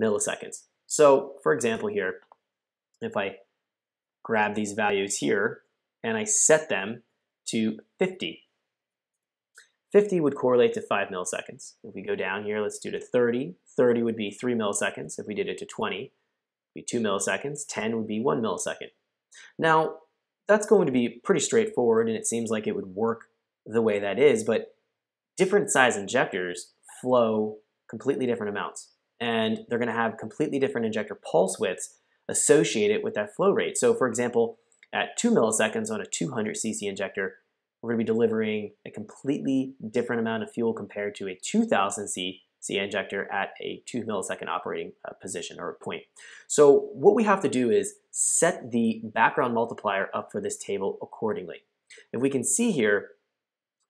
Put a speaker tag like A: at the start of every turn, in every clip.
A: milliseconds. So for example here, if I grab these values here and I set them to 50, 50 would correlate to 5 milliseconds. If we go down here, let's do to 30. 30 would be 3 milliseconds. If we did it to 20, be 2 milliseconds. 10 would be 1 millisecond. Now, that's going to be pretty straightforward, and it seems like it would work the way that is, but different size injectors flow completely different amounts. And they're going to have completely different injector pulse widths associated with that flow rate. So for example, at 2 milliseconds on a 200 cc injector, we're going to be delivering a completely different amount of fuel compared to a 2000 cc injector at a 2 millisecond operating uh, position or point. So what we have to do is set the background multiplier up for this table accordingly. If we can see here,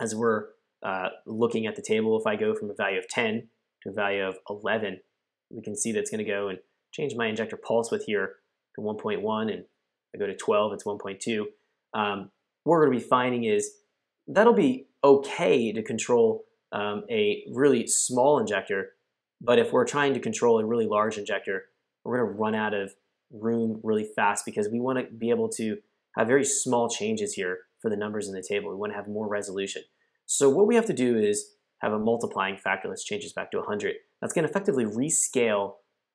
A: as we're uh, looking at the table, if I go from a value of 10 to a value of 11, we can see that's going to go and change my injector pulse width here to 1.1, and I go to 12, it's 1.2. Um, what we're going to be finding is that'll be okay to control um, a really small injector, but if we're trying to control a really large injector, we're going to run out of room really fast because we want to be able to have very small changes here for the numbers in the table. We want to have more resolution. So what we have to do is have a multiplying factor. Let's change this back to 100. That's going to effectively rescale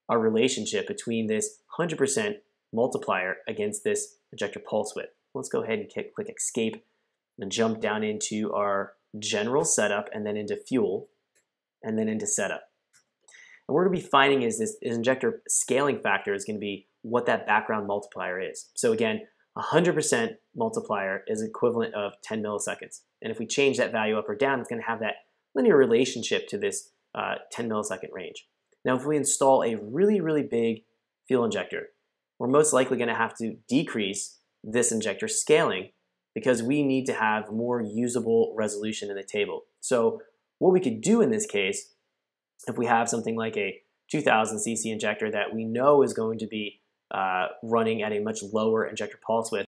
A: our relationship between this 100% multiplier against this injector pulse width. Let's go ahead and click, click escape and jump down into our general setup and then into fuel and then into setup. And what we're going to be finding is this injector scaling factor is going to be what that background multiplier is. So again, 100% multiplier is equivalent of 10 milliseconds. And if we change that value up or down, it's going to have that linear relationship to this uh, 10 millisecond range. Now, if we install a really, really big fuel injector, we're most likely going to have to decrease this injector scaling because we need to have more usable resolution in the table. So what we could do in this case, if we have something like a 2000 cc injector that we know is going to be uh, running at a much lower injector pulse width,